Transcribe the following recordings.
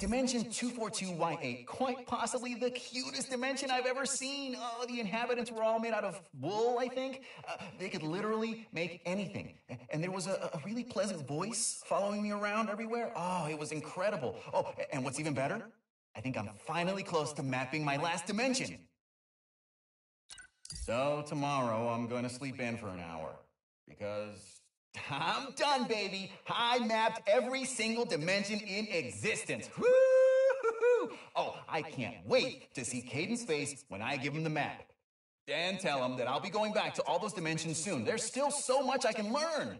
Dimension 242Y8, quite possibly the cutest dimension I've ever seen. Oh, the inhabitants were all made out of wool, I think. Uh, they could literally make anything. And there was a, a, really pleasant voice following me around everywhere. Oh, it was incredible. Oh, and what's even better? I think I'm finally close to mapping my last dimension. So tomorrow I'm going to sleep in for an hour because I'm done, baby. I mapped every single dimension in existence. Woo! Oh, I can't wait to see Kaden's face when I give him the map. And tell him that I'll be going back to all those dimensions soon. There's still so much I can learn.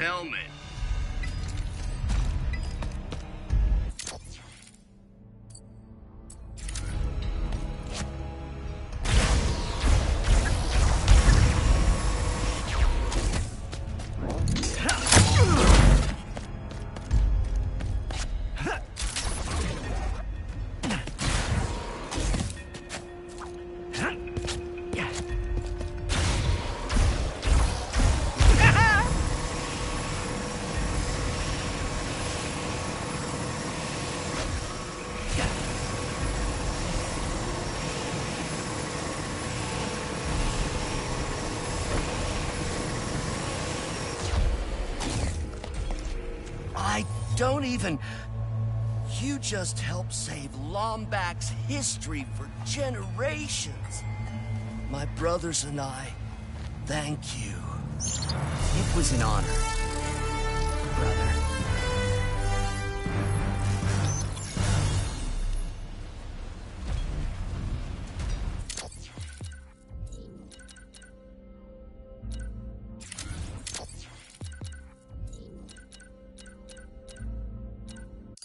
Flip don't even... You just helped save Lombax's history for generations. My brothers and I, thank you. It was an honor,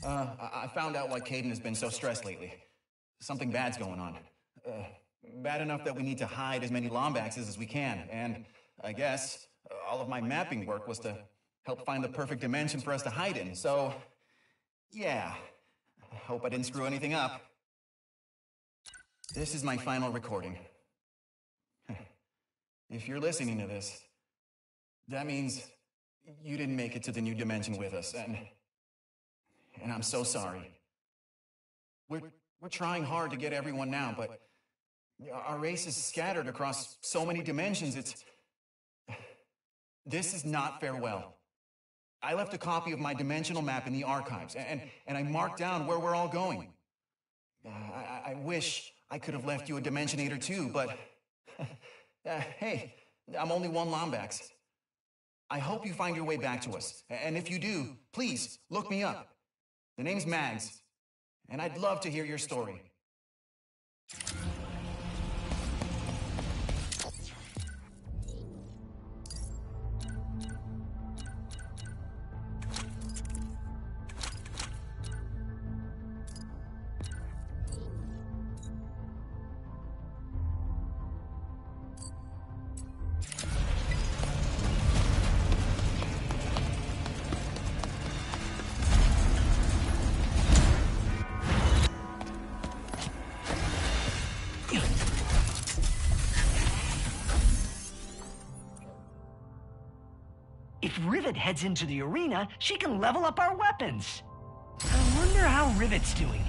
Uh, I found out why Kaden has been so stressed lately. Something bad's going on. Uh, bad enough that we need to hide as many Lombaxes as we can. And I guess all of my mapping work was to help find the perfect dimension for us to hide in. So, yeah. I hope I didn't screw anything up. This is my final recording. If you're listening to this, that means you didn't make it to the new dimension with us. And and I'm so sorry. We're, we're trying hard to get everyone now, but our race is scattered across so many dimensions. It's. This is not farewell. I left a copy of my dimensional map in the archives, and, and I marked down where we're all going. Uh, I, I wish I could have left you a Dimensionator too, but. uh, hey, I'm only one Lombax. I hope you find your way back to us. And if you do, please look me up. The name's Mags, and I'd love to hear your story. Heads into the arena, she can level up our weapons. I wonder how Rivet's doing.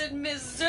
Choosing, Miss.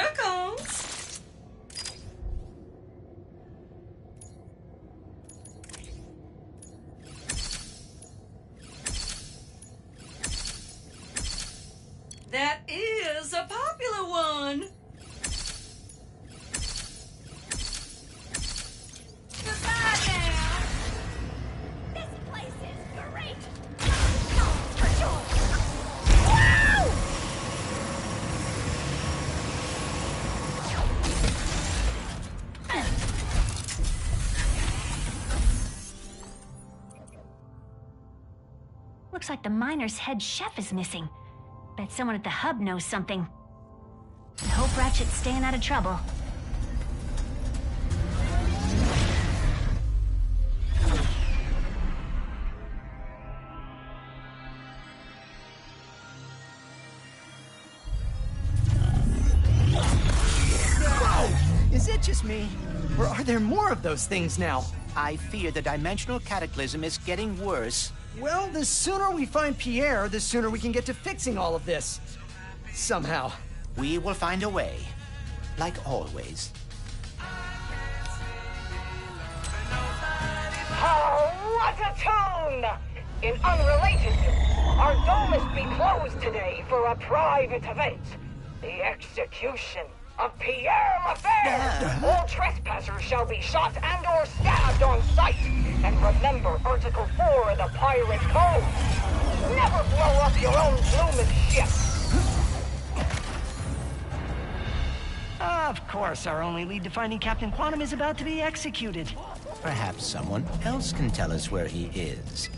Like the miner's head chef is missing. Bet someone at the hub knows something. I hope Ratchet's staying out of trouble. Is it just me? Or are there more of those things now? I fear the dimensional cataclysm is getting worse. Well, the sooner we find Pierre, the sooner we can get to fixing all of this. Somehow. We will find a way. Like always. Oh, what a tune! In unrelated news, our dome must be closed today for a private event. The execution of Pierre LeFeuvre. All trespassers shall be shot and or stabbed on sight. And remember Article 4 of the Pirate Code. Never blow up your own blooming ship. Of course, our only lead to finding Captain Quantum is about to be executed. Perhaps someone else can tell us where he is.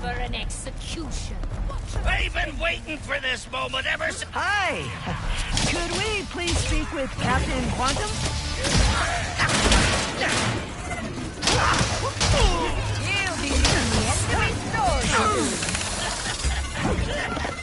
For an execution. I've been waiting for this moment ever since. Hi! Could we please speak with Captain Quantum? You'll be the end of his story.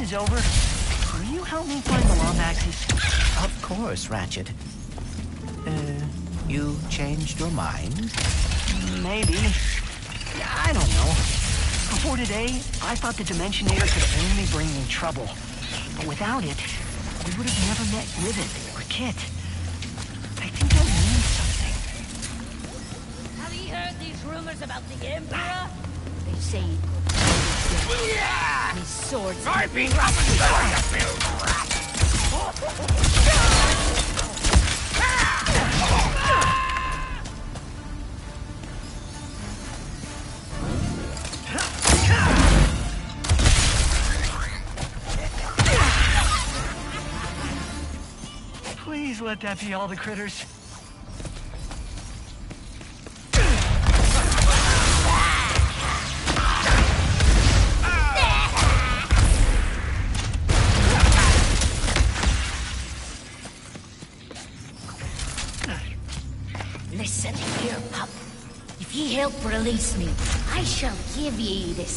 this is over, will you help me find the Lombaxes? Of course, Ratchet. Uh, you changed your mind? Maybe. I don't know. Before today, I thought the Dimensionator could only bring me trouble. But without it, we would have never met Rivet or Kit. Swords rat. Please let that be all the critters.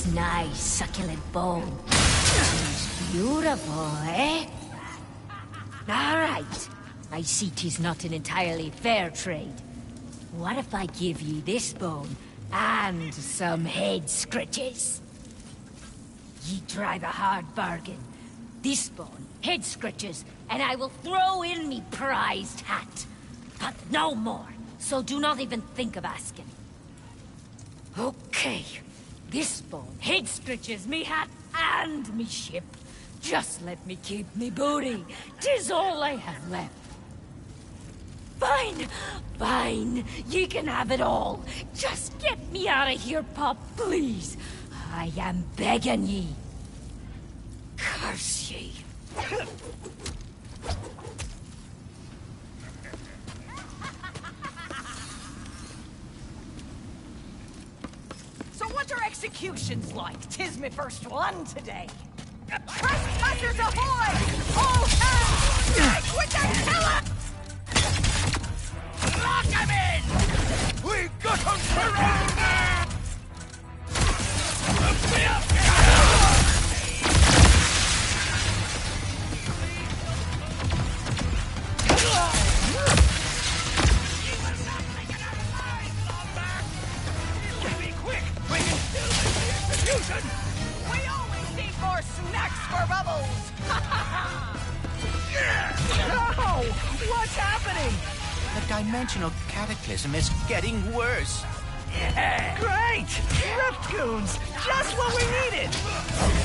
Nice succulent bone. It's beautiful, eh? All right. I see tis not an entirely fair trade. What if I give ye this bone and some head scratches? Ye try the hard bargain. This bone, head scratches, and I will throw in me prized hat. But no more, so do not even think of asking. Okay, this bone, head stretches me hat, and me ship. Just let me keep me booty. Tis all I have left. Fine, fine. Ye can have it all. Just get me out of here, Pop, please. I am begging ye. Curse ye. So what are executions like? Tis me first one today. Trespassers ahoy! All hands! Strike with the killer! Lock him in! We got him surrounded! Look me up! Cataclysm is getting worse. Great! Rift goons! Just what we needed!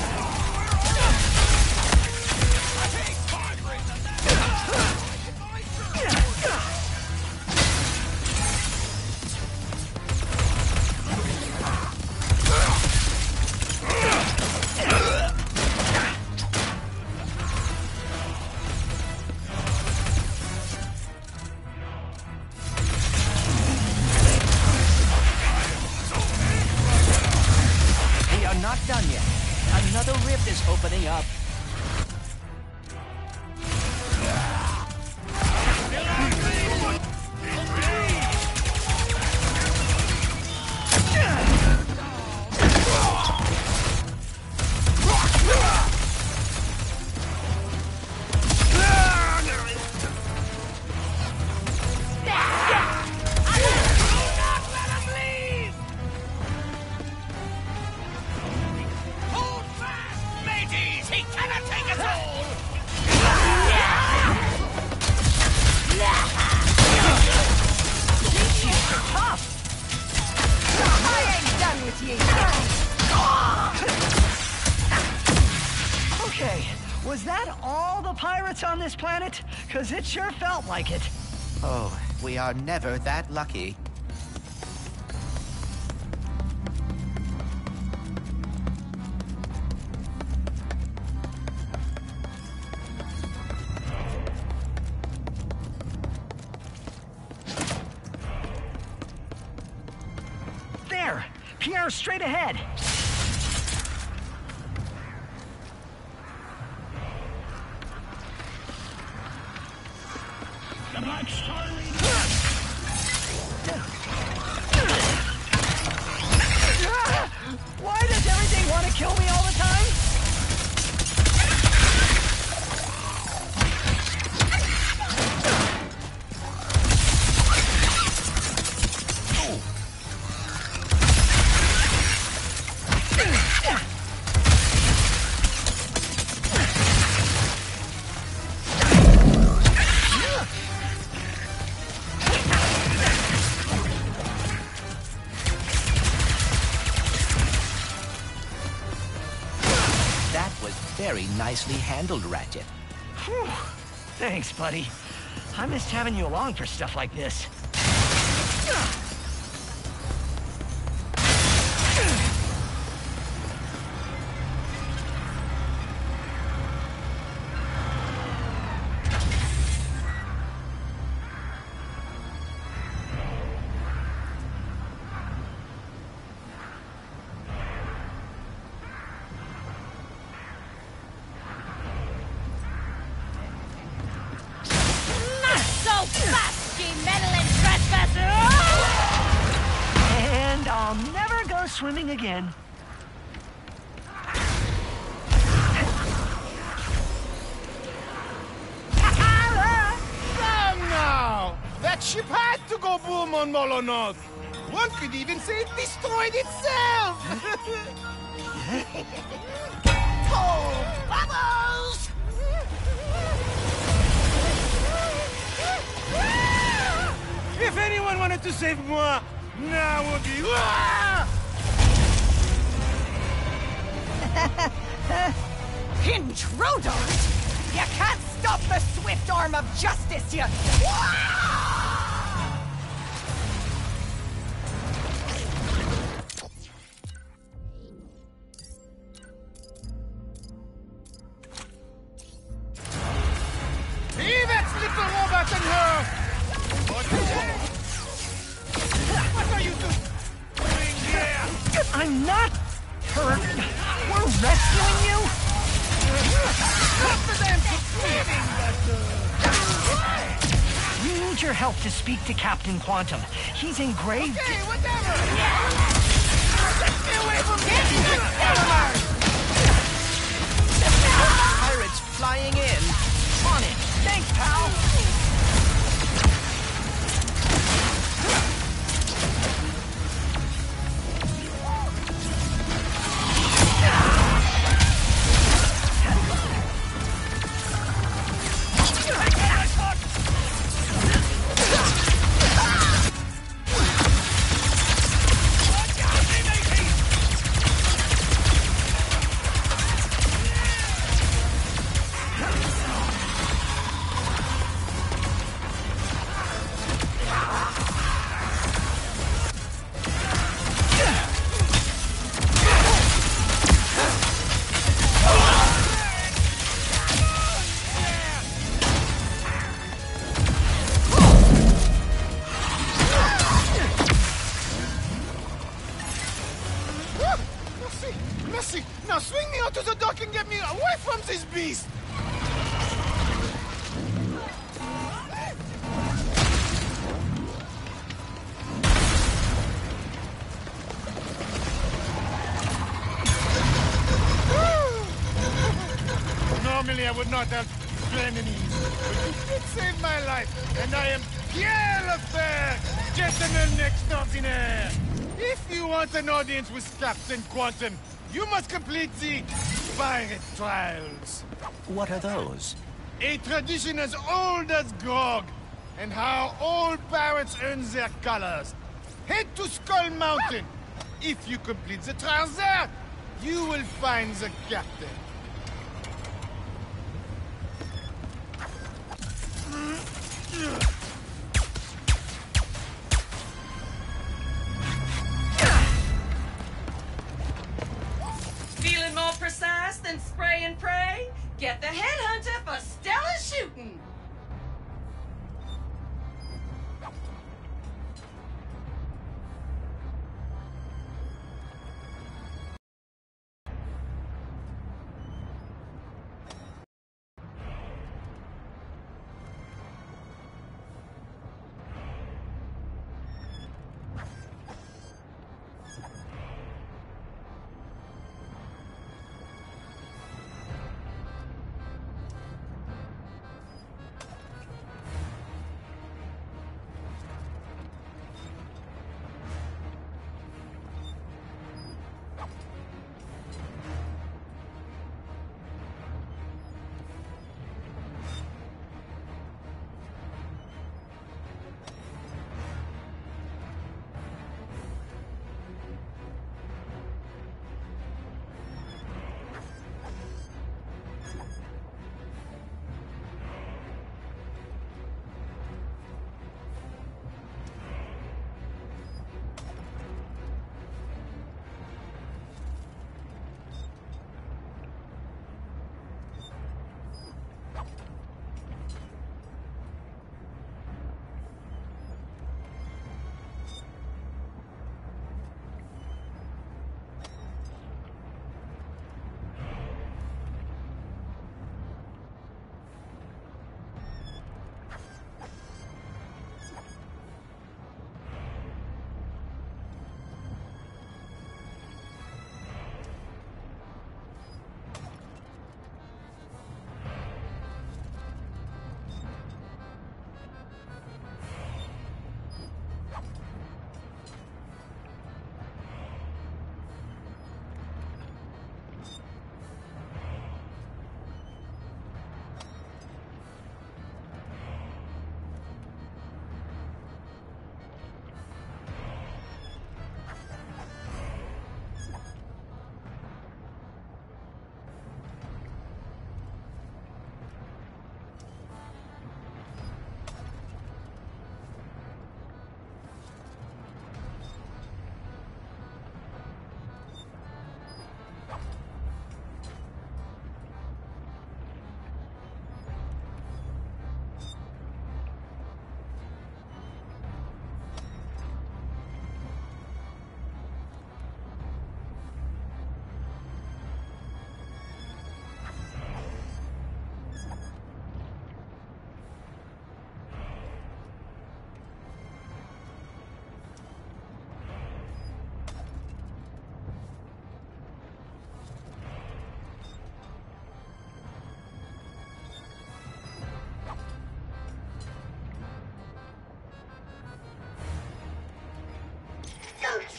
Like it. Oh, we are never that lucky. Why does everything want to kill me all the time? Nicely handled, Ratchet. Whew. Thanks, buddy. I missed having you along for stuff like this. Boom! One could even say it destroyed itself! oh, Bubbles! If anyone wanted to save moi, now would be. Intruders! You can't stop the swift arm of justice, you... Quantum. He's in grave... Okay, whatever! Not enemies, but you did save my life, and I am Pierre LeFeuvre, gentleman extraordinaire. If you want an audience with Captain Quantum, you must complete the pirate trials. What are those? A tradition as old as Grog, and how old pirates earn their colors. Head to Skull Mountain. If you complete the trials there, you will find the captain.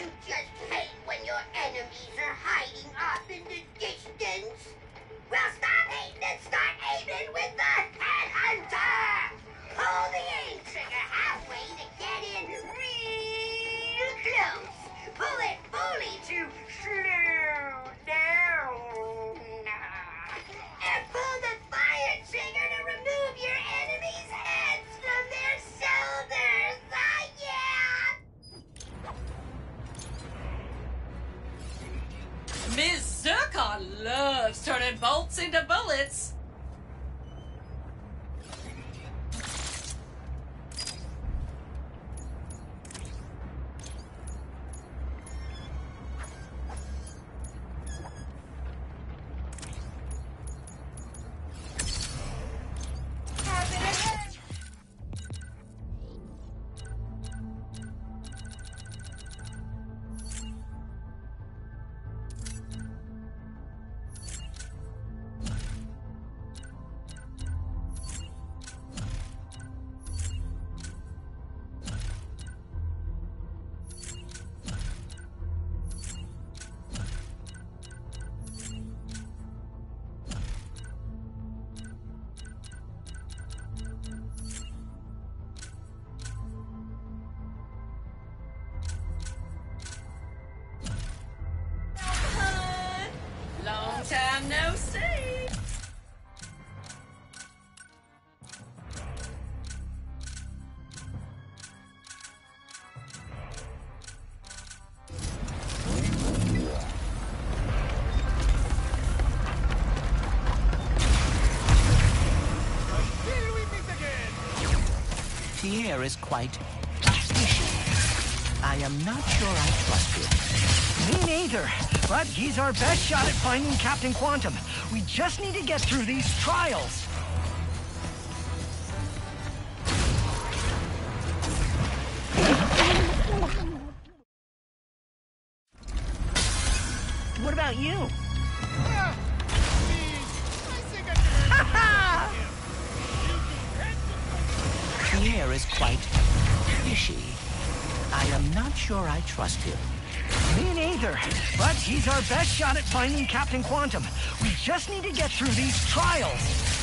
You just hate when your enemies are hiding off in the distance? Quite. I am not sure I trust him. Me neither. But he's our best shot at finding Captain Quantum. We just need to get through these trials. What about you? I trust him. Me neither. But he's our best shot at finding Captain Quantum. We just need to get through these trials.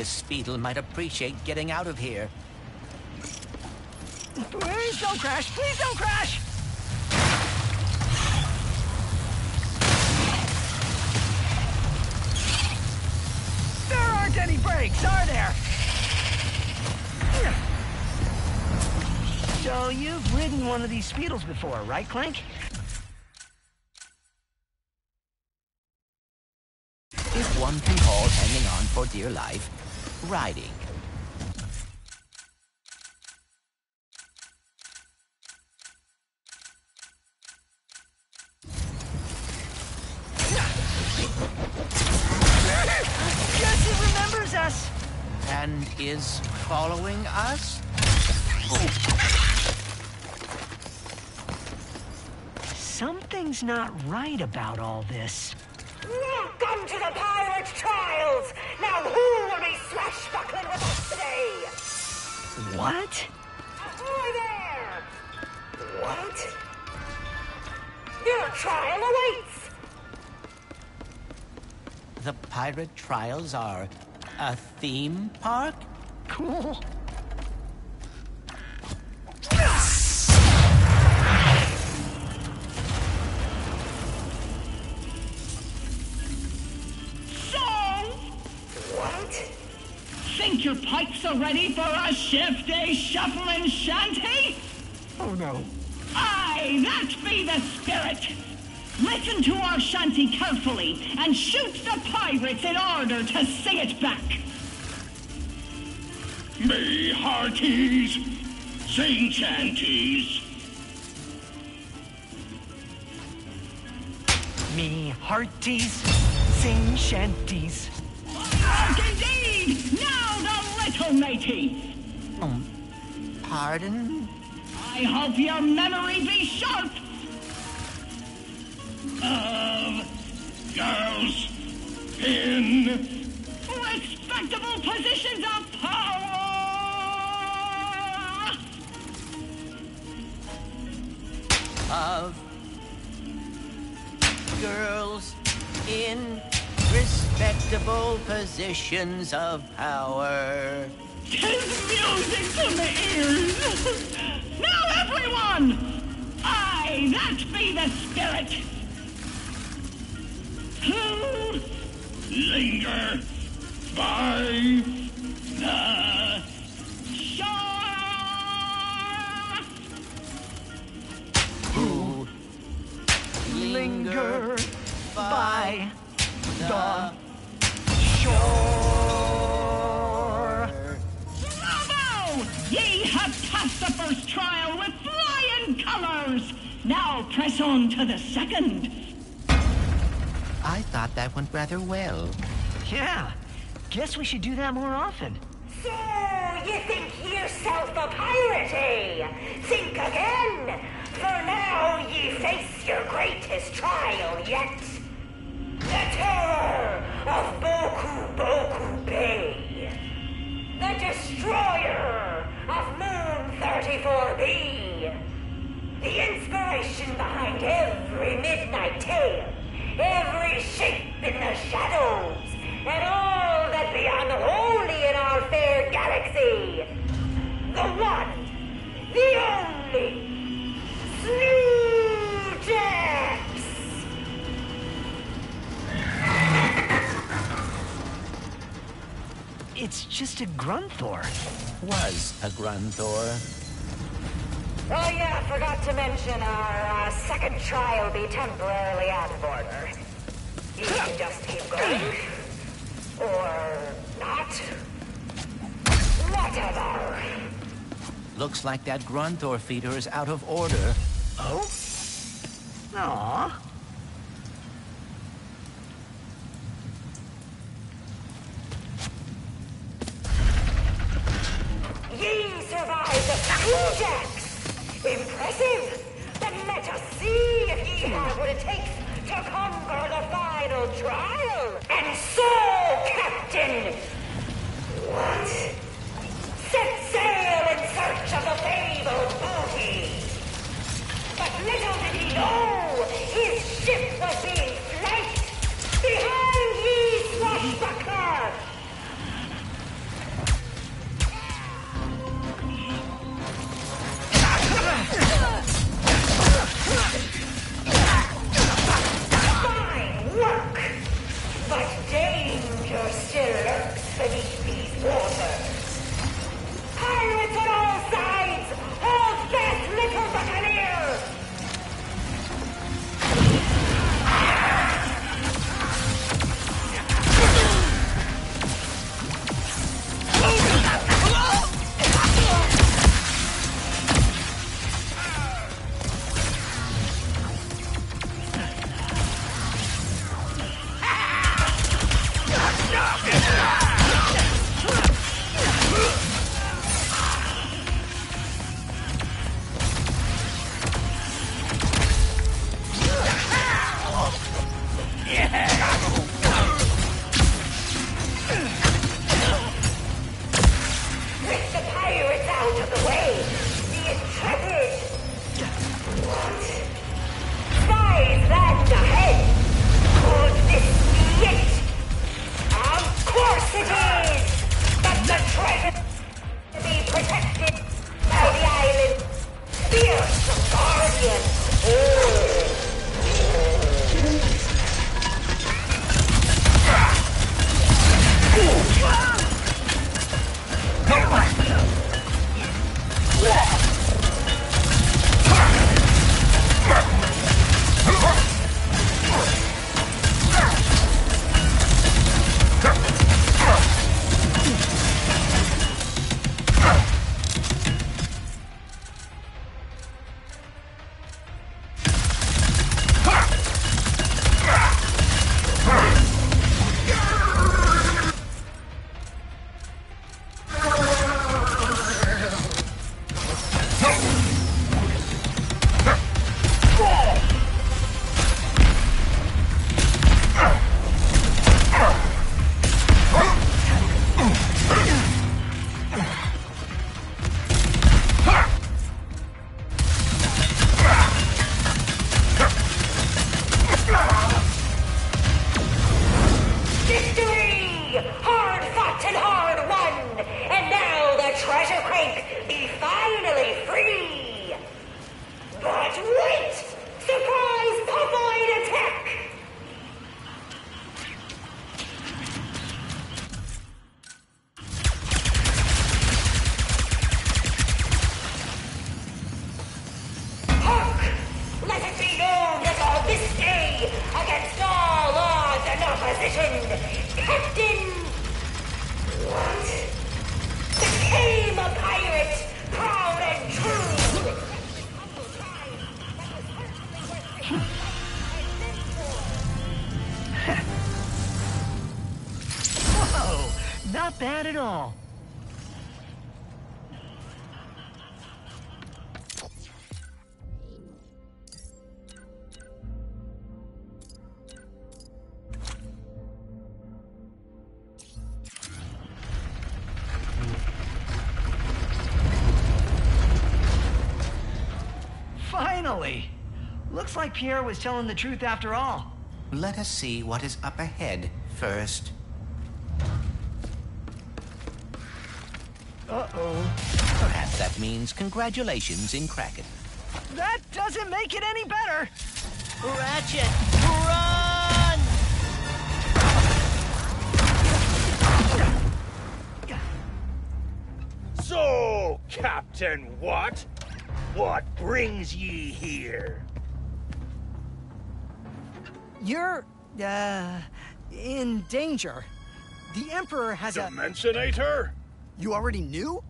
This Speedle might appreciate getting out of here. Please don't crash! Please don't crash! There aren't any brakes, are there? So you've ridden one of these Speedles before, right, Clank? If one can call hanging on for dear life, riding. Yes, he remembers us! And is following us? Something's not right about all this. Welcome to the pirate trials! Now who will be swashbuckling with us today? What? Ahoy there! What? Your trial awaits! The pirate trials are a theme park? Cool. Think your pipes are ready for a shifty shuffling shanty? Oh no. Aye, that be the spirit. Listen to our shanty carefully and shoot the pirates in order to sing it back. Me hearties, sing shanties. Me hearties, sing shanties. work indeed! Now little matey! Um, pardon? I hope your memory be sharp! Of girls in respectable positions of power! Of girls in respectable positions of power. Tis music to my ears! now everyone! I, that be the spirit! Who linger by the shore? Who linger by the shore. Bravo! Ye have passed the first trial with flying colors. Now press on to the second. I thought that went rather well. Yeah. Guess we should do that more often. So, you think yourself a pirate, eh? Think again! For now ye face your greatest trial yet. The terror of Boku Boku Bay. The destroyer of Moon 34B. The inspiration behind every midnight tale. Every shape in the shadows. And all that be unholy in our fair galaxy. The one, the only, Snoojax! It's just a Grunthor. Was a Grunthor. Oh yeah, forgot to mention our uh, second trial be temporarily out of order. You can just keep going. Or not. Whatever. Looks like that Grunthor feeder is out of order. Oh? Aww. Ye survived the Snoojax! Impressive! Then let us see if ye have what it takes to conquer the final trial! And so, Captain! What? Set sail in search of the fabled booty! But little did he know his ship was being flanked behind these waters. Pirates on all sides! Hold little buccaneer! Yeah! Looks like Pierre was telling the truth after all. Let us see what is up ahead first. Uh-oh. Perhaps that means congratulations in Kraken. That doesn't make it any better! Ratchet, run! So, Captain What? What brings ye here? You're, uh, in danger. The Emperor has a... Dimensionator? You already knew?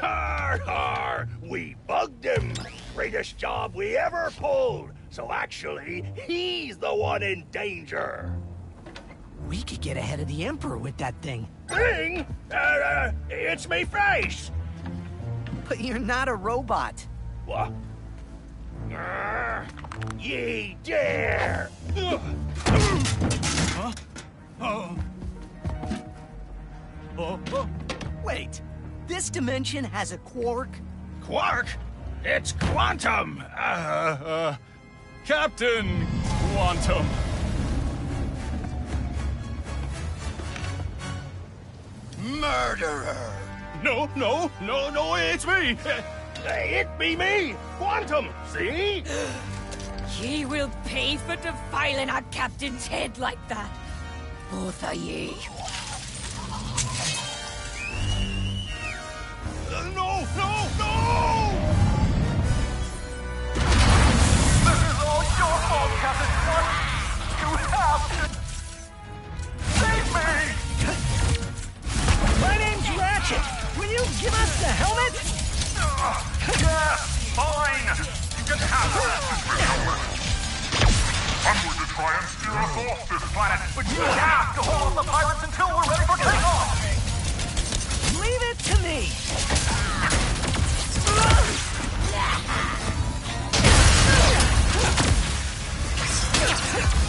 Har har! We bugged him! Greatest job we ever pulled! So actually, he's the one in danger! We could get ahead of the Emperor with that thing. Thing? Uh, uh, it's me face! But you're not a robot. What? Uh, ye dare! Huh? Oh. Oh, oh. Wait, this dimension has a quark? Quark? It's quantum! Uh, uh, Captain Quantum. Murderer! No, no, no, no, it's me! It be me! Quantum! See? Ye will pay for defiling our captain's head like that. Both of ye. Uh, no, no, no! This is all your fault, Captain Quark! You have to... Save me! My name's Ratchet. Will you give us the helmet? Yes, fine! Can! I'm going to try and steer us off this planet, but you have to hold the pirates until we're ready for takeoff! Leave it to me. Hey,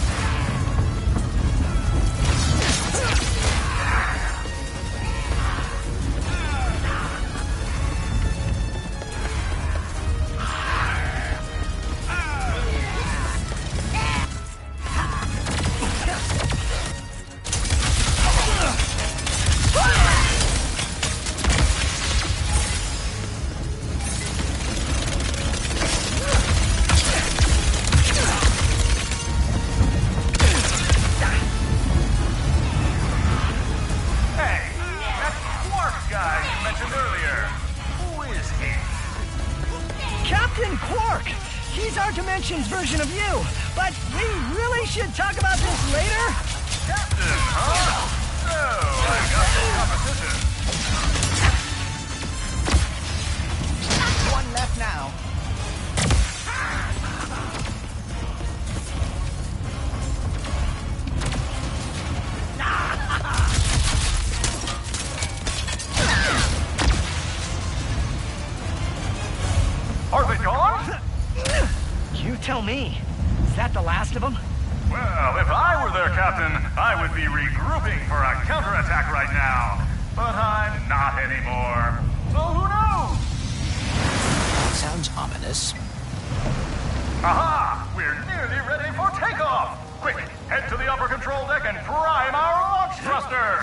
control deck and prime our launch thruster!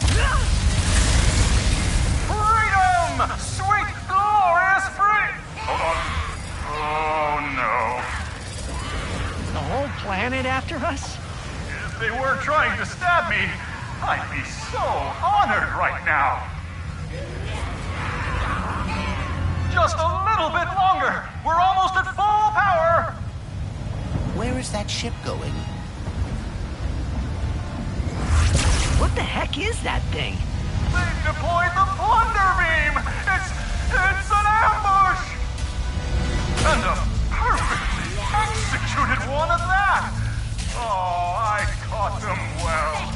Freedom! Sweet, glorious free... Hold on. Oh, no. The whole planet after us? If they weren't trying to stab me, I'd be so honored right now. Just a little bit longer. We're almost at full power. Where is that ship going? the heck is that thing? They deployed the plunder Beam! It's... it's an ambush! And a perfectly executed one at that! Oh, I caught them well.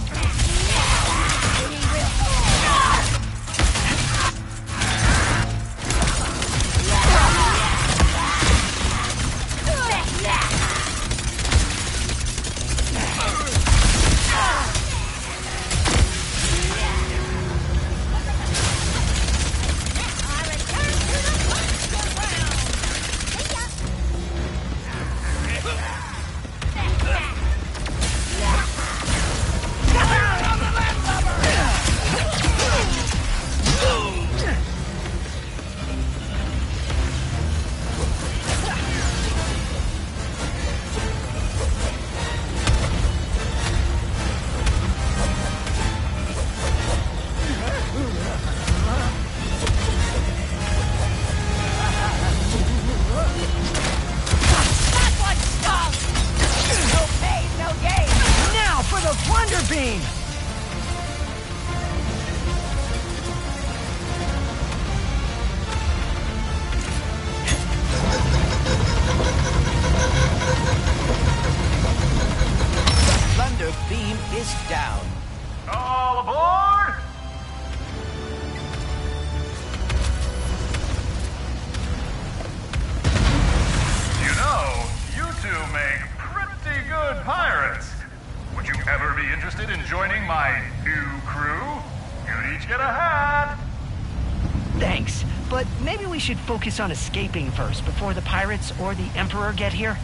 Focus on escaping first before the pirates or the Emperor get here.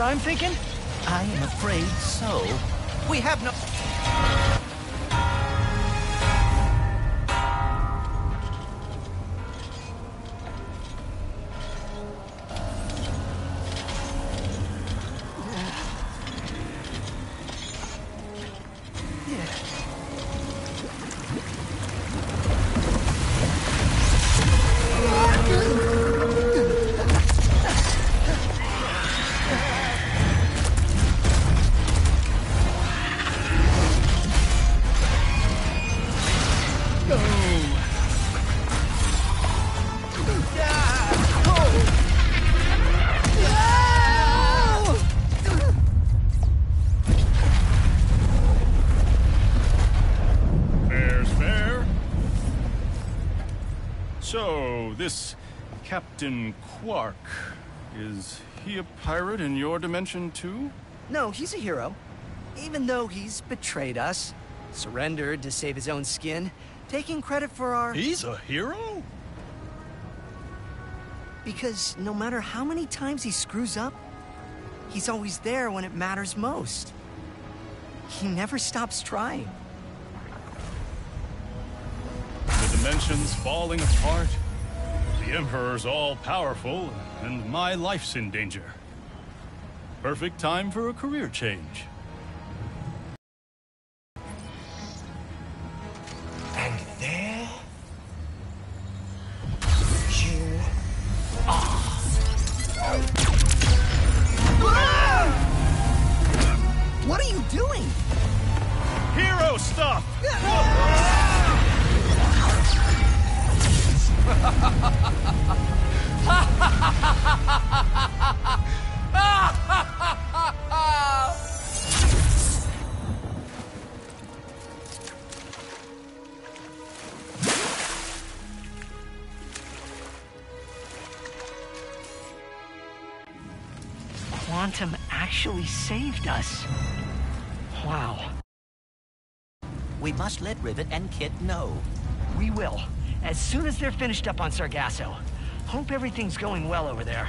What I'm thinking? Captain Quark, is he a pirate in your dimension too? No, he's a hero. Even though he's betrayed us, surrendered to save his own skin, taking credit for our. He's a hero? Because no matter how many times he screws up, he's always there when it matters most. He never stops trying. The dimension's falling apart. The Emperor's all powerful, and my life's in danger. Perfect time for a career change. actually saved us. Wow. We must let Rivet and Kit know. We will. As soon as they're finished up on Sargasso. Hope everything's going well over there.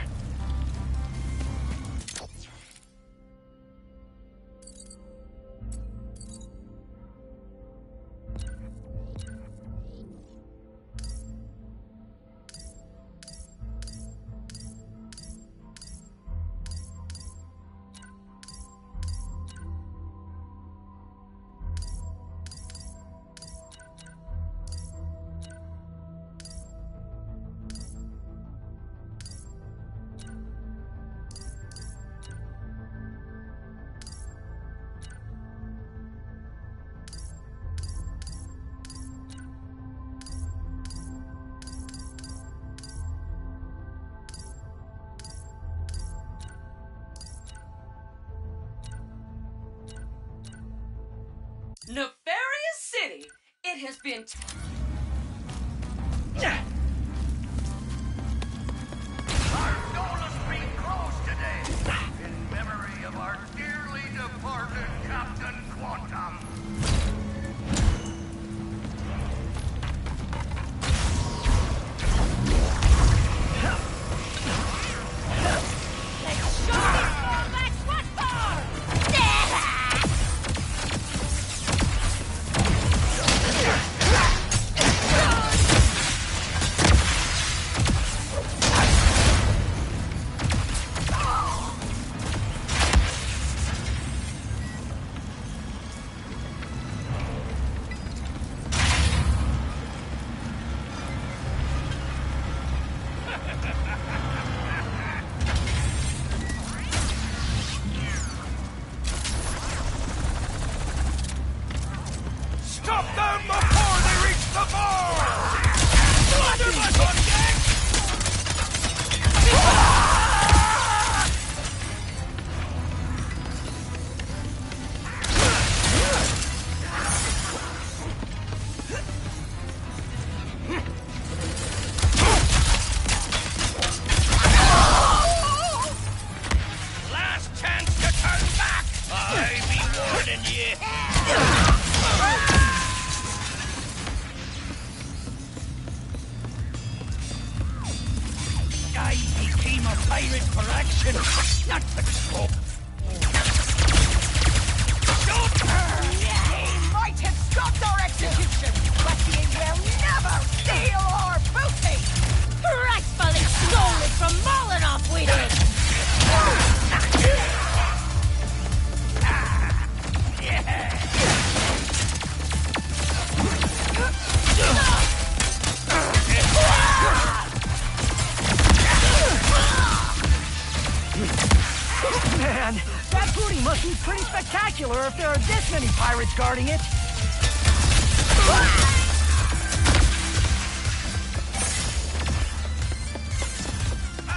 pretty spectacular if there are this many pirates guarding it.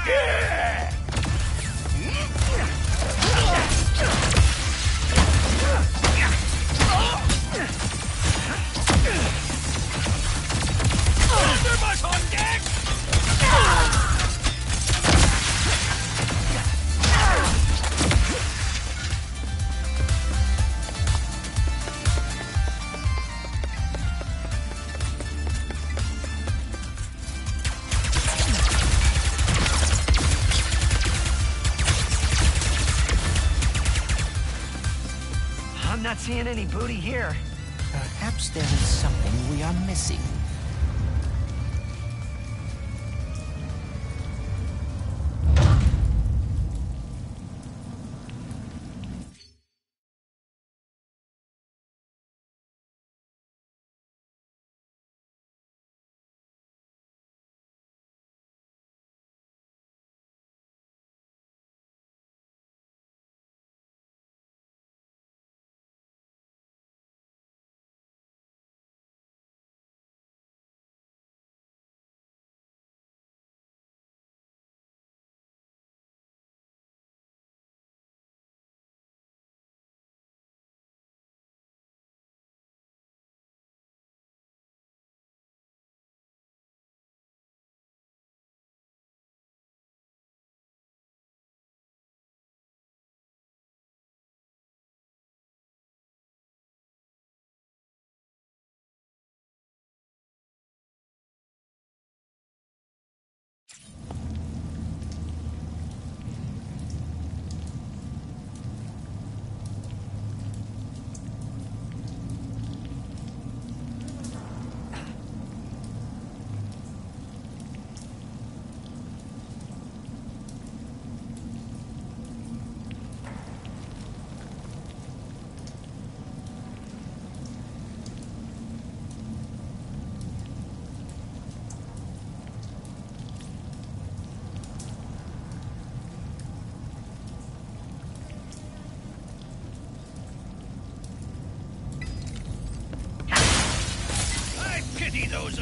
Yeah!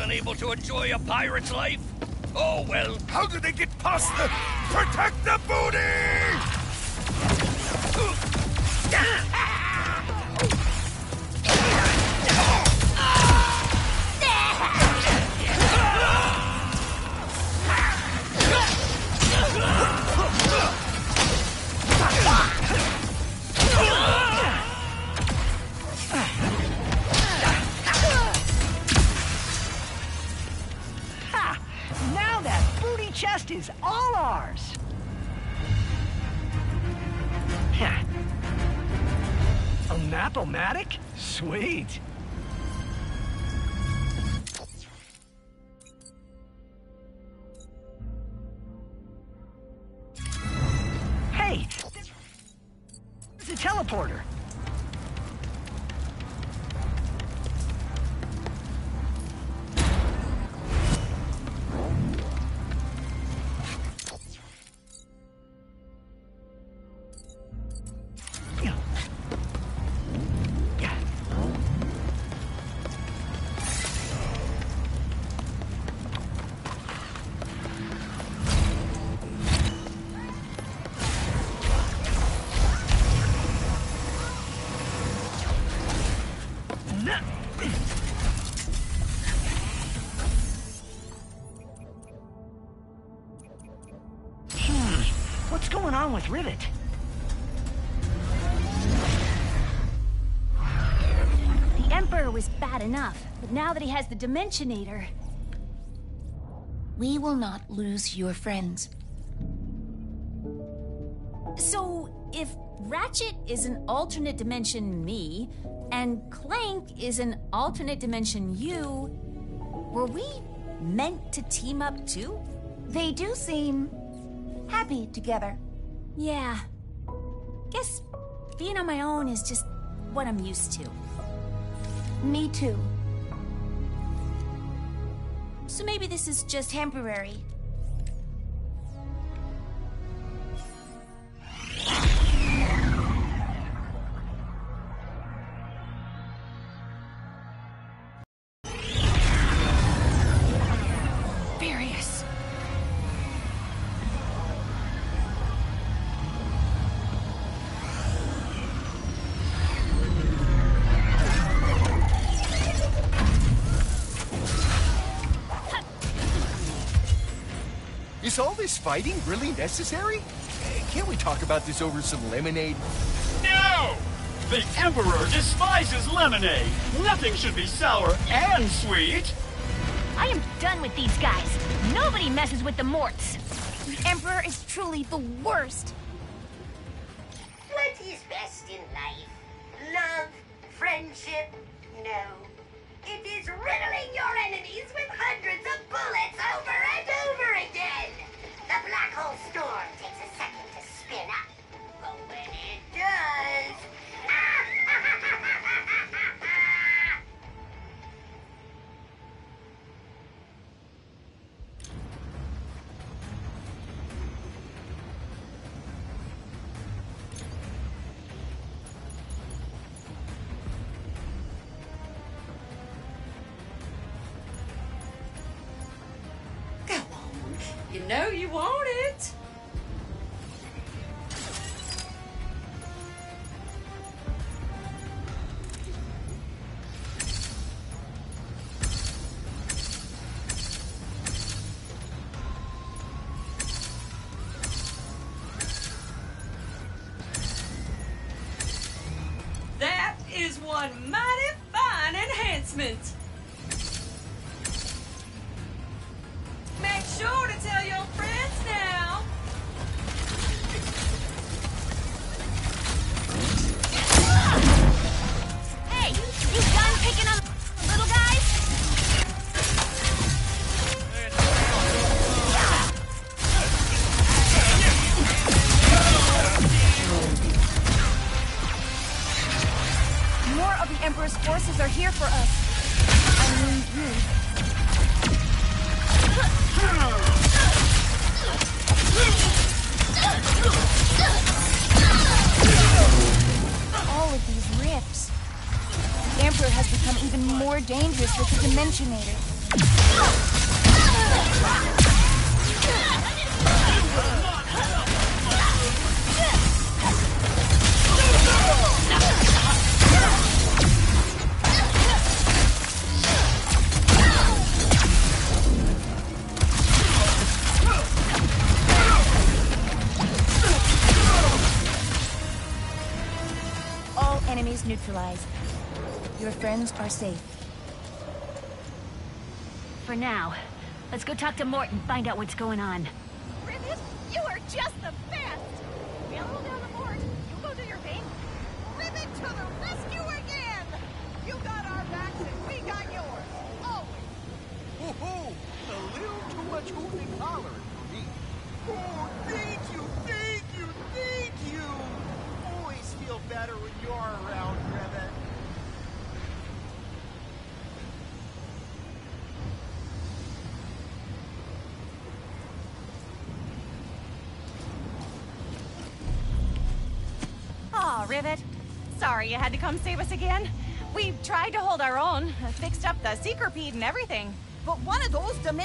Unable to enjoy a pirate's life. Oh well, how did they get past the... Protect the booty! Is all ours. Ha. A map-o-matic? Sweet. Hey! It's a teleporter. Now that he has the Dimensionator... We will not lose your friends. So, if Ratchet is an alternate dimension me, and Clank is an alternate dimension you, were we meant to team up too? They do seem happy together. Yeah. Guess being on my own is just what I'm used to. Me too. So maybe this is just temporary. Is this fighting really necessary? Can't we talk about this over some lemonade? No! The Emperor despises lemonade. Nothing should be sour and sweet. I am done with these guys. Nobody messes with the Morts. The Emperor is truly the worst. What is best in life? Love? Friendship? No. It is riddling your enemies with hundreds of bullets over and over again. The black hole storm takes a second to spin up, but when it does... safe. For now, let's go talk to Mort and find out what's going on.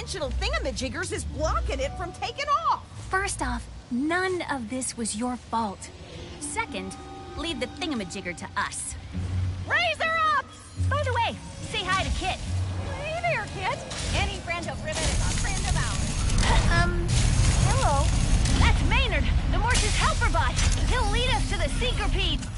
Dimensional thingamajiggers is blocking it from taking off. First off, none of this was your fault. Second, leave the thingamajigger to us. Raise her up! By the way, say hi to Kit. Hey there, kid. Any friend of Rivet is a friend of ours. Um, hello. That's Maynard, the Morse's helper bot. He'll lead us to the Seekerpede. With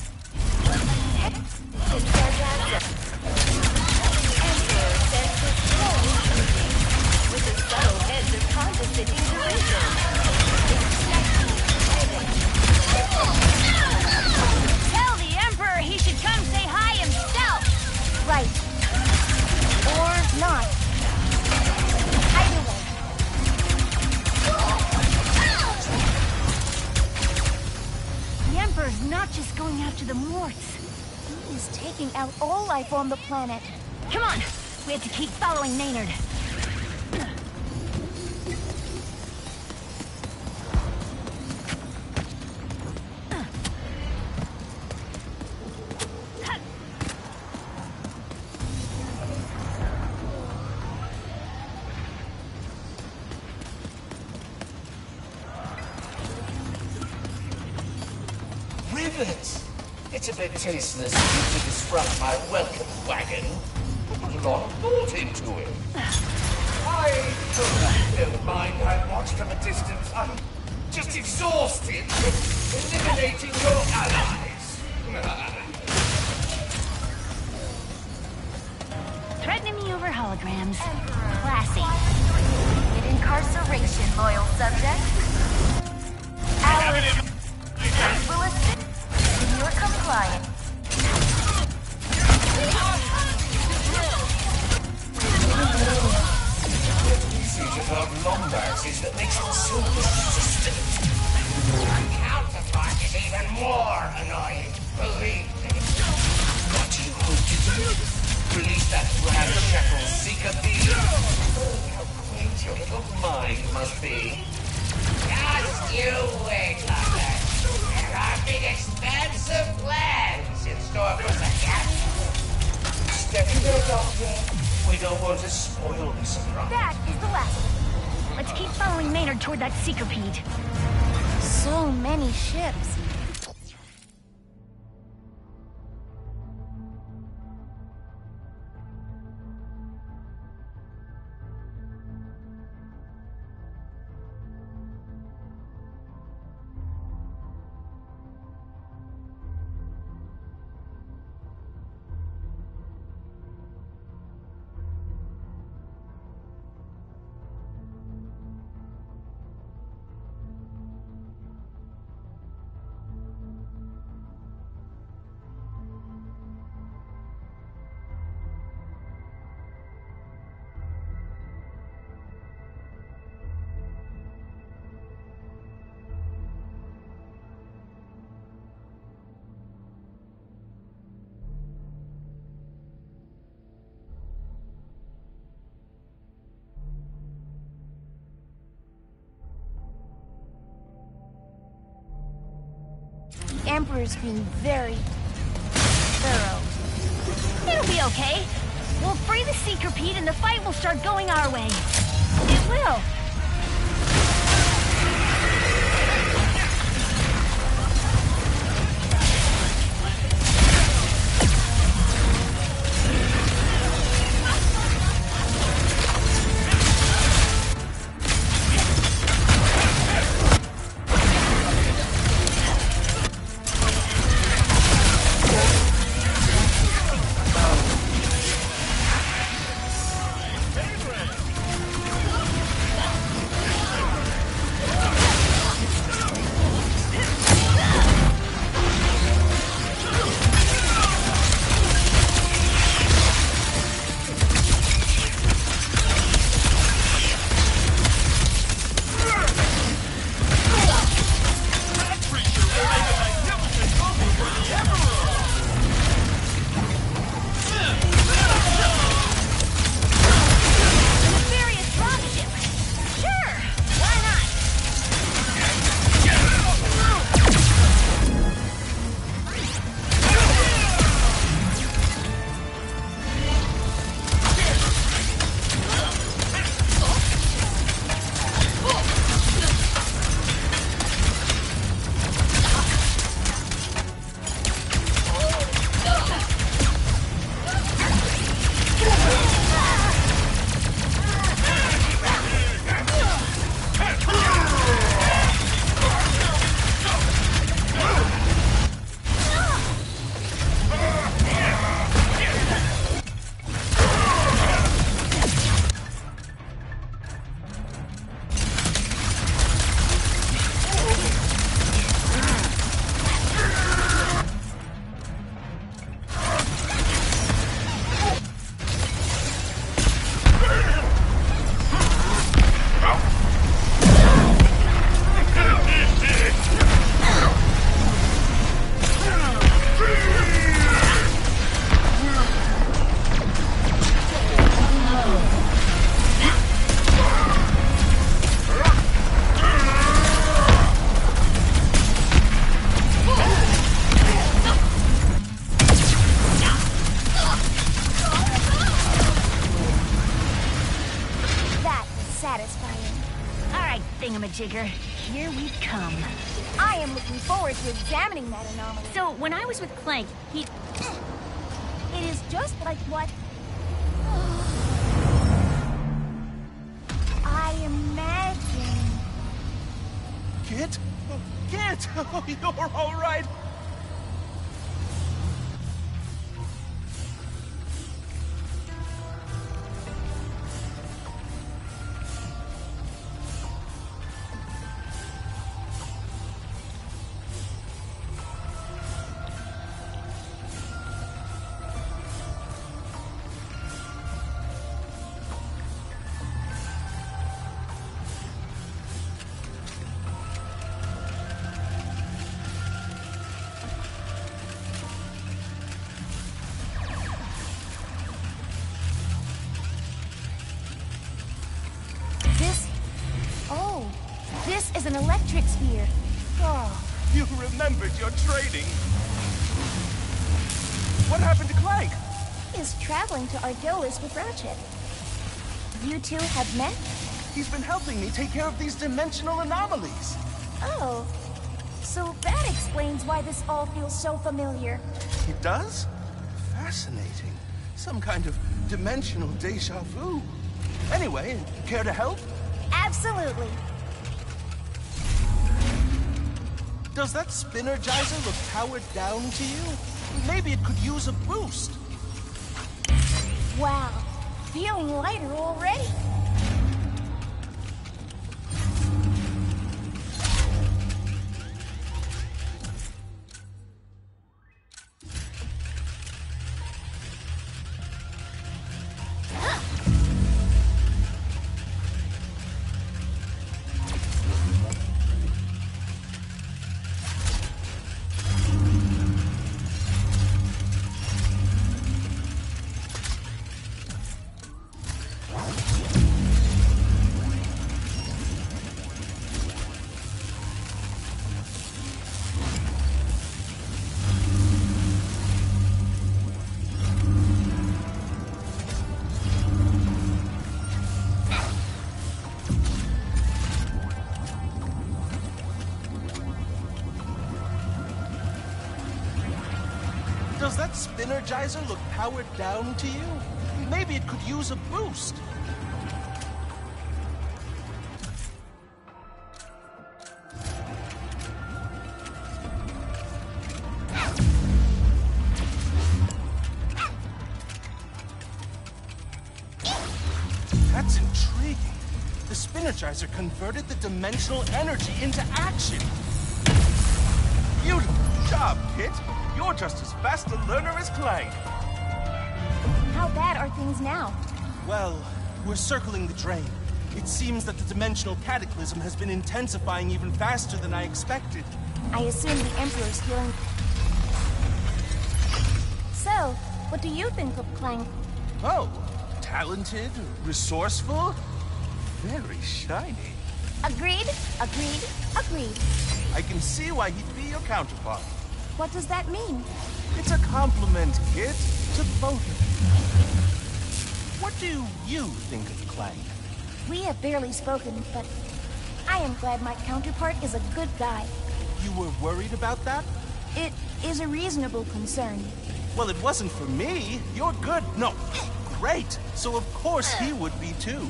to keep following Maynard. It's a bit tasteless to disrupt my welcome wagon. I put a lot of thought into it. I don't, don't mind I watched from a distance. I'm just exhausted from eliminating your allies. Threatening me over holograms. Classy. In incarceration, loyal subject. Alice Emperor's being very thorough. It'll be okay. We'll free the Seekerpede, and the fight will start going our way. It will. Thingamajigger, Ardolis with Ratchet. You two have met? He's been helping me take care of these dimensional anomalies. Oh. So that explains why this all feels so familiar. It does? Fascinating. Some kind of dimensional deja vu. Anyway, care to help? Absolutely. Does that spinnergizer look powered down to you? Maybe it could use a boost. Wow. Feeling lighter already. That Spinnergizer look powered down to you? Maybe it could use a boost. That's intriguing. The Spinnergizer converted the dimensional energy into action. Beautiful job, Kit. You're just as fast a learner as Clank. How bad are things now? Well, we're circling the drain. It seems that the dimensional cataclysm has been intensifying even faster than I expected. I assume the Emperor's healing. So, what do you think of Clank? Oh, talented, resourceful, very shiny. Agreed, agreed, agreed. I can see why he'd be your counterpart. What does that mean? It's a compliment, Kit, to both of you. What do you think of Clank? We have barely spoken, but I am glad my counterpart is a good guy. You were worried about that? It is a reasonable concern. Well, it wasn't for me. You're good. No, great. So of course he would be too.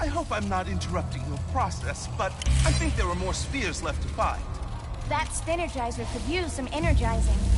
I hope I'm not interrupting your process, but I think there are more spheres left to find. That Spinnergizer could use some energizing.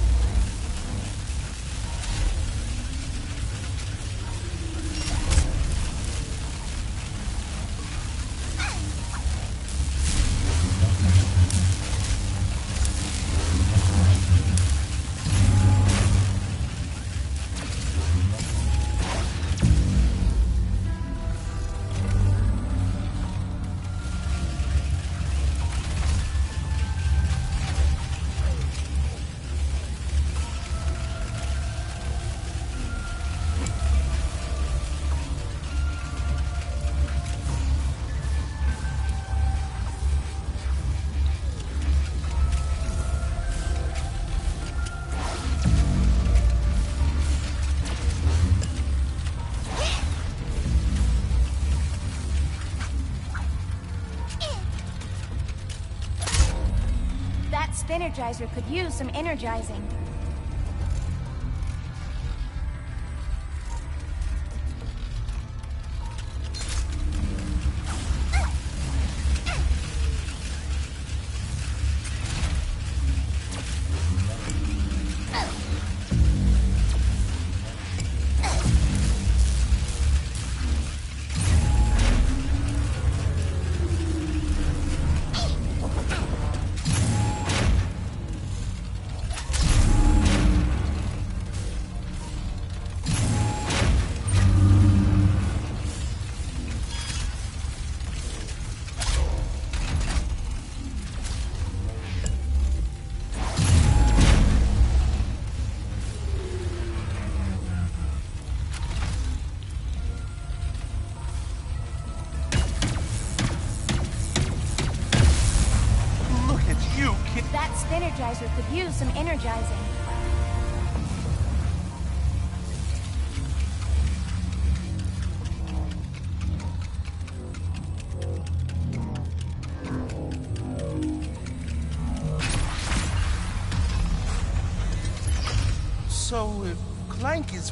That Spinnergizer could use some energizing.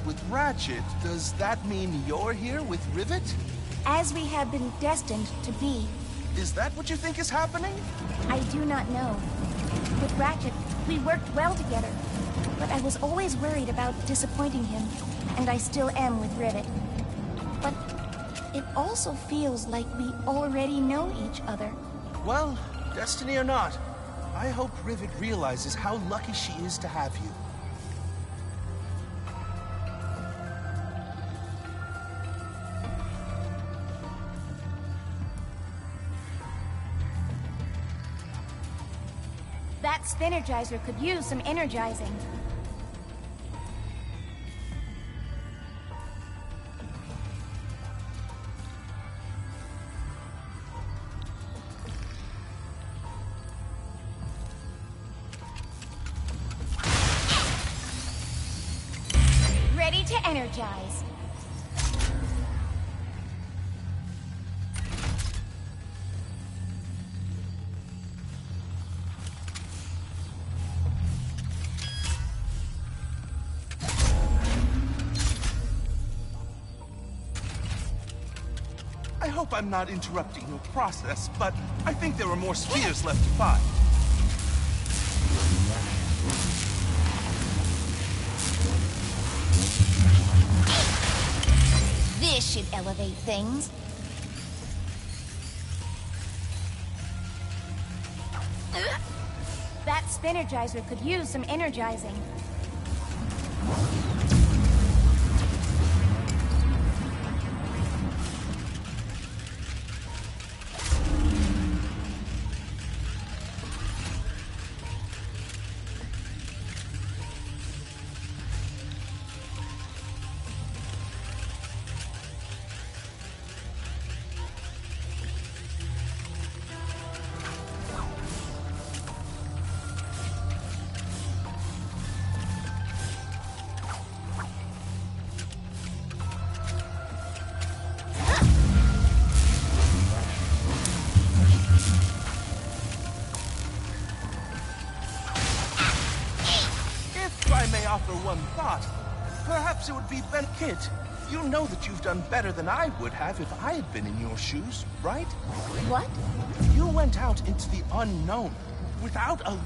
With Ratchet, does that mean you're here with Rivet? As we have been destined to be. Is that what you think is happening? I do not know. With Ratchet, we worked well together. But I was always worried about disappointing him, and I still am with Rivet. But it also feels like we already know each other. Well, destiny or not, I hope Rivet realizes how lucky she is to have you. That Spinnergizer could use some energizing. I'm not interrupting your process, but I think there are more spheres left to find. This should elevate things. That Spinergizer could use some energizing. Than I would have if I had been in your shoes, right? What? You went out into the unknown without a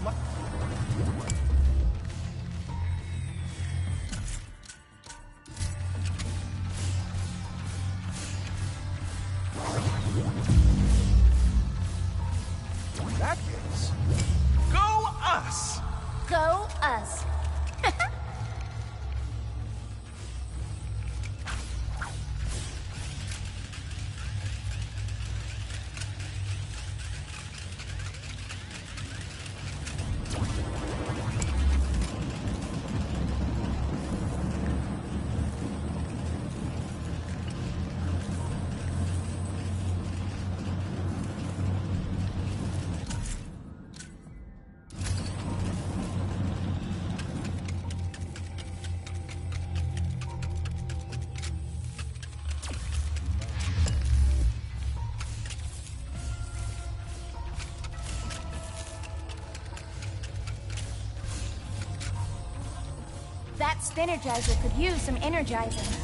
That Spinergizer could use some energizing.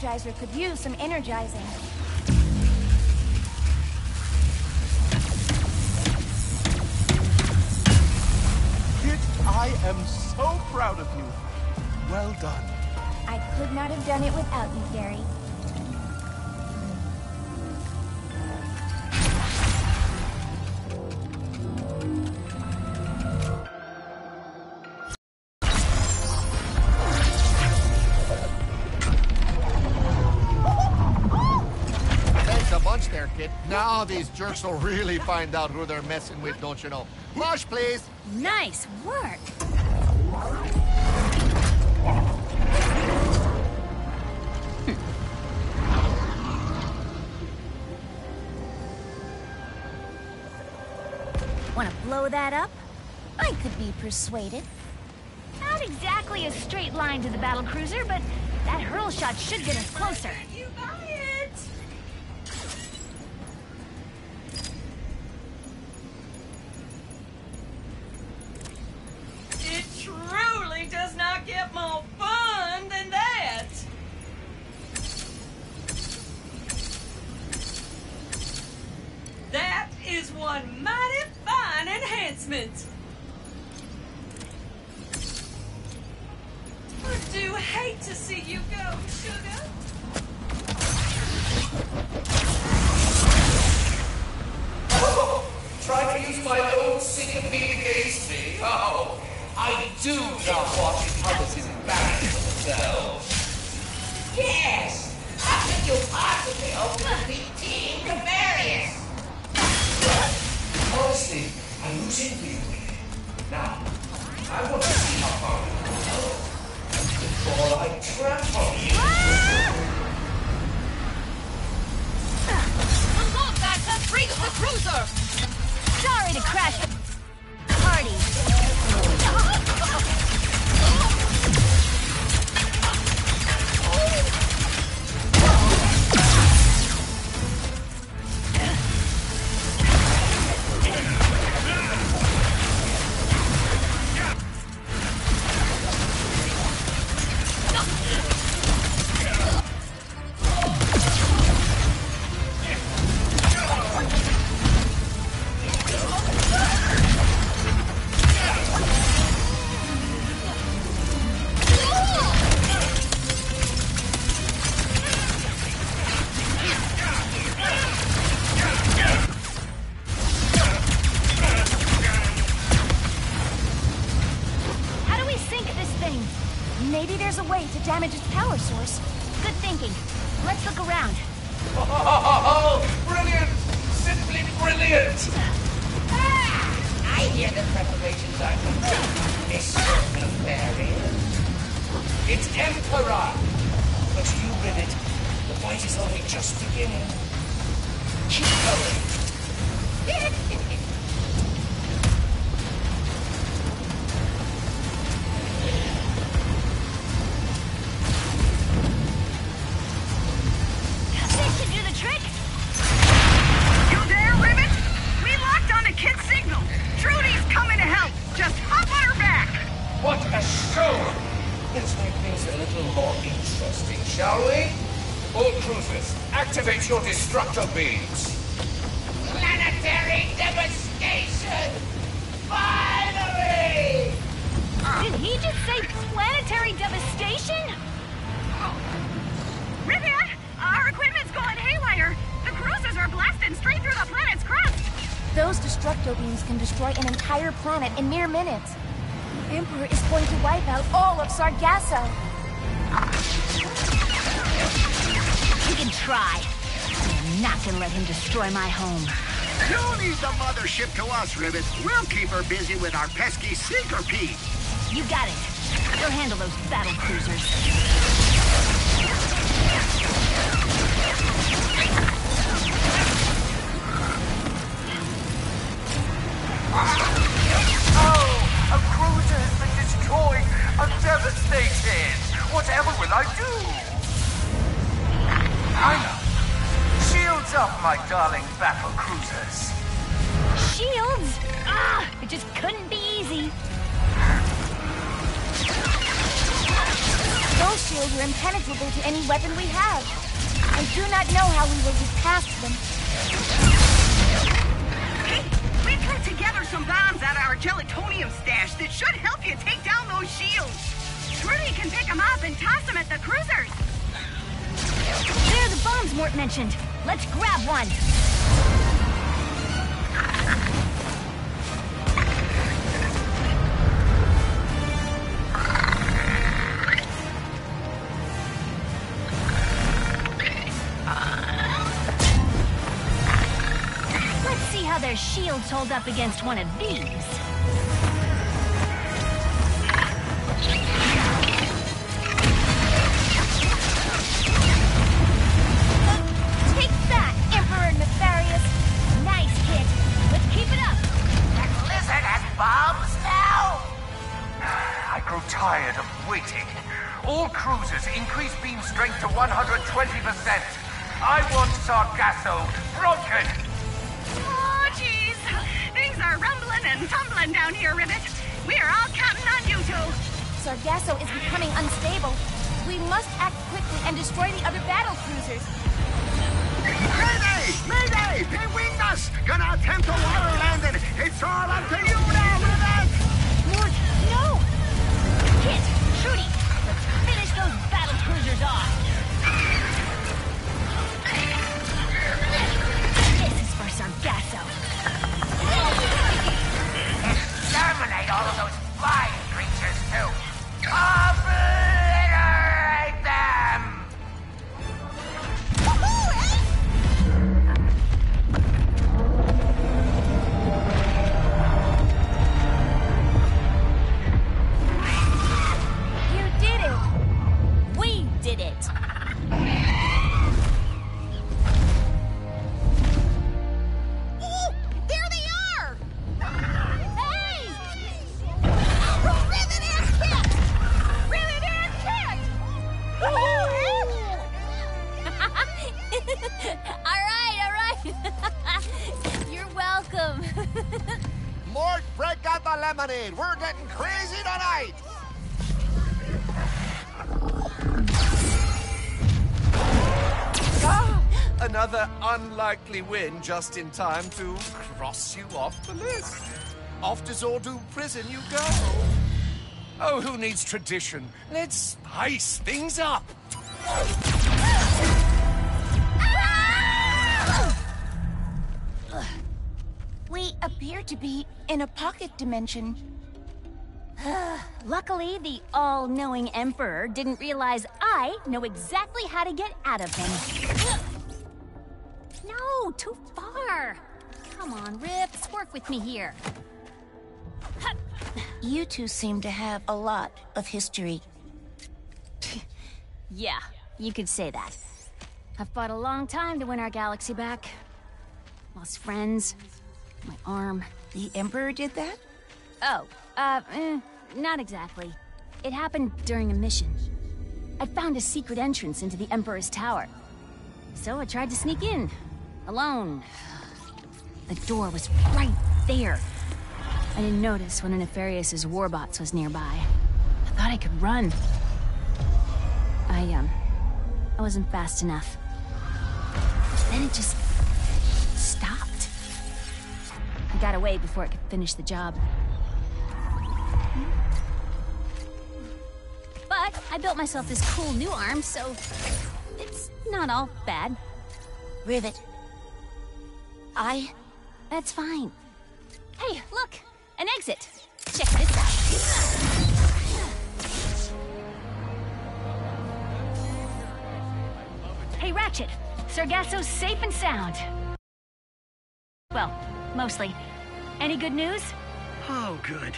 That Spinergizer could use some energizing. Kit, I am so proud of you. Well done. I could not have done it without you, Gary. Now these jerks will really find out who they're messing with, don't you know? Mush, please. Nice work. Hmm. Want to blow that up? I could be persuaded. Not exactly a straight line to the battle cruiser, but that hurl shot should get us closer. home. need the mothership to us, Rivet. We'll keep her busy with our pesky Seekerpede. You got it. We'll handle those battle cruisers. vulnerable to any weapon we have. I do not know how we will get past them. We put together some bombs out of our gelatonium stash that should help you take down those shields. Trudy can pick them up and toss them at the cruisers. There are the bombs Mort mentioned. Let's grab one. up against one of these. Win just in time to cross you off the list. Off to Zordoom prison you go. Oh, who needs tradition? Let's spice things up. We appear to be in a pocket dimension. Luckily, the all knowing Emperor didn't realize I know exactly how to get out of him. No, too far. Come on, Rips, work with me here. You two seem to have a lot of history. Yeah, you could say that. I've fought a long time to win our galaxy back. Lost friends, my arm. The Emperor did that? Oh, uh, eh, not exactly. It happened during a mission. I found a secret entrance into the Emperor's tower. So I tried to sneak in, alone. The door was right there. I didn't notice one of Nefarious' warbots was nearby. I thought I could run. I, um, I wasn't fast enough. Then it just stopped. I got away before it could finish the job. But I built myself this cool new arm, so it's not all bad. Rivet. I. That's fine. Hey, look! An exit! Check this out. Hey, Ratchet! Sargasso's safe and sound. Well, mostly. Any good news? Oh, good.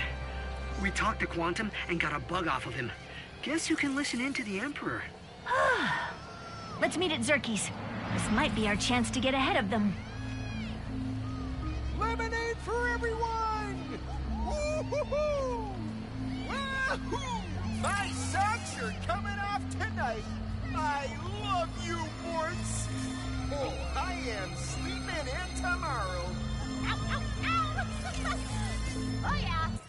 We talked to Quantum and got a bug off of him. Guess who can listen in to the Emperor. Let's meet at Zurkie's. This might be our chance to get ahead of them. Lemonade for everyone! Woo-hoo-hoo! Wahoo! My socks are coming off tonight! I love you, Morts! Oh, I am sleeping in tomorrow! Ow, ow, ow! oh, yeah!